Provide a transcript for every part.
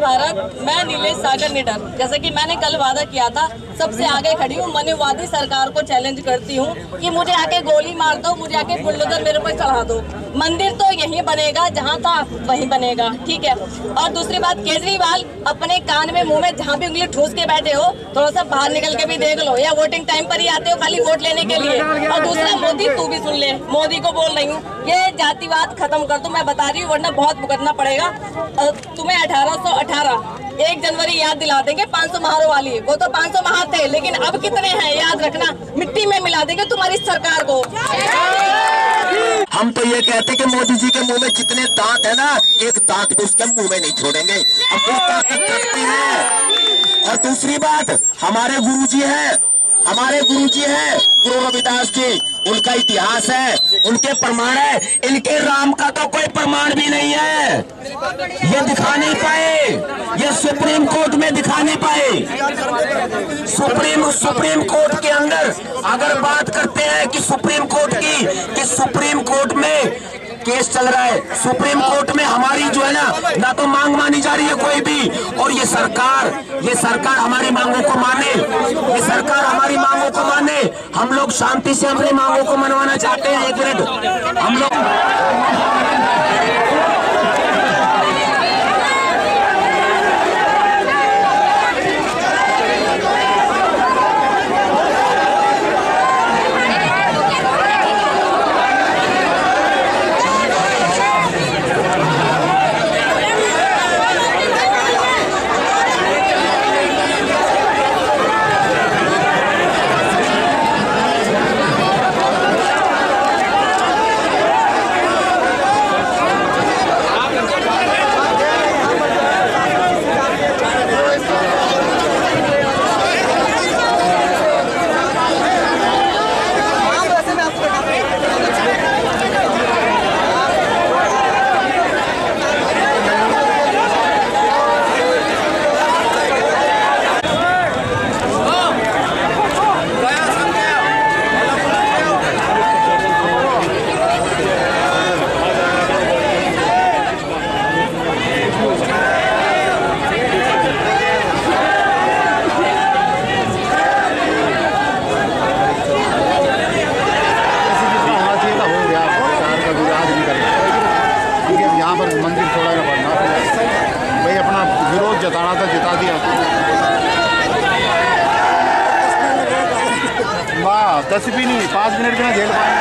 भारत मैं नीलेश सागर निडर जैसे कि मैंने कल वादा किया था सबसे आगे खड़ी हूँ। मनुवादी सरकार को चैलेंज करती हूँ कि मुझे आके गोली मार दो, मुझे आके बुलडोजर मेरे पर चढ़ा दो। मंदिर तो यहीं बनेगा, जहाँ था वहीं बनेगा, ठीक है? और दूसरी बात, केजरीवाल अपने कान में, मुँह में जहाँ भी उंगली ठूस के बैठे हो, थोड़ा सा बाहर निकल के भी देख लो, या वोटिंग टाइम पर ही आते हो, खाली वोट लेने के लिए। और दूसरा, मोदी, तू भी सुन ले, मोदी को बोल रही हूँ, ये जातिवाद खत्म कर दो, मैं बता रही हूँ, वरना बहुत भुगतना पड़ेगा। तुम्हें अठारह एक जनवरी याद दिला देंगे 500 महारों वाली, वो तो 500 महार थे लेकिन अब कितने हैं, याद रखना, मिट्टी में मिला देंगे तुम्हारी सरकार को। हम तो ये कहते कि मोदी जी के मुँह में जितने दांत है ना, एक दांत भी उसके मुँह में नहीं छोड़ेंगे। अब वो ताकत रखते हैं। और दूसरी बात, हमारे गुरु जी है, हमारे गुरु जी है, गुरु रविदास जी, उनका इतिहास है, उनके प्रमाण है। इनके राम का तो कोई प्रमाण भी नहीं है। ये दिखा नहीं पाए। ये सुप्रीम कोर्ट में दिखा नहीं पाए। सुप्रीम सुप्रीम कोर्ट के अंदर अगर बात करते हैं कि सुप्रीम कोर्ट की, कि सुप्रीम कोर्ट में केस चल रहा है। सुप्रीम कोर्ट में हमारी जो है ना ना तो मांग मानी जा रही है कोई भी, और ये सरकार ये सरकार हमारी मांगों को माने। ये सरकार हमारी मांगों को माने। हम लोग शांति से अपनी मांगों को मनवाना चाहते हैं, एक मिनट। हम लोग होना चाहिए था हो गया सरकार का विरोध नहीं करना क्योंकि अब यहाँ पर मंदिर छोड़ा ना पड़ना भाई अपना विरोध जताना था, जता दिया। वाह, दस भी नहीं, पाँच मिनट भी ना झेल पाए।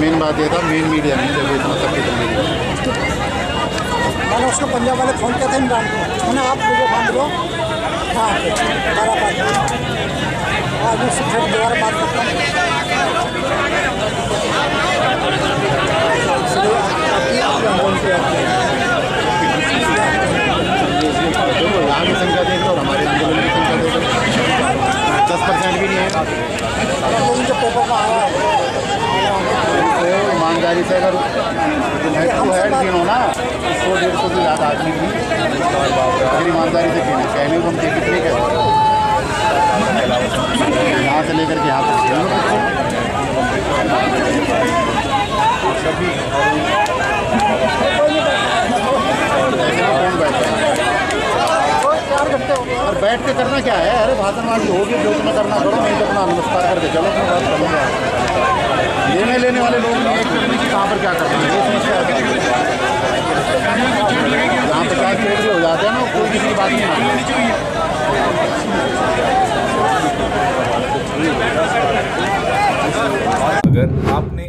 मेन बात ये था मेन मीडिया नहीं जब इतना सब मैंने उसको पंजाब वाले फ़ोन किया था, इमरान को। मैंने आप लोगों बाँध लो हाँ दोबारा बात देखो संख्या देख और हमारे देख दस परसेंट भी नहीं है। ईमानदारी से अगर हेड ना सौ डेढ़ सौ से ज़्यादा आदमी ईमानदारी से गिने कहने को हम के कितने कहते यहाँ से लेकर के यहाँ और बैठ के करना क्या है? अरे भाषण भाषणबाजी होगी, जो तुम्हें करना करो नहीं तो अपना नमस्कार करके चलो, अपनी बात करूँगा लेने लेने वाले लोग एक दूसरे की कहाँ पर क्या करते हैं? ये चीज़ क्या जहाँ हो? जाते हैं ना, कोई किसी की बात नहीं मानता अगर आपने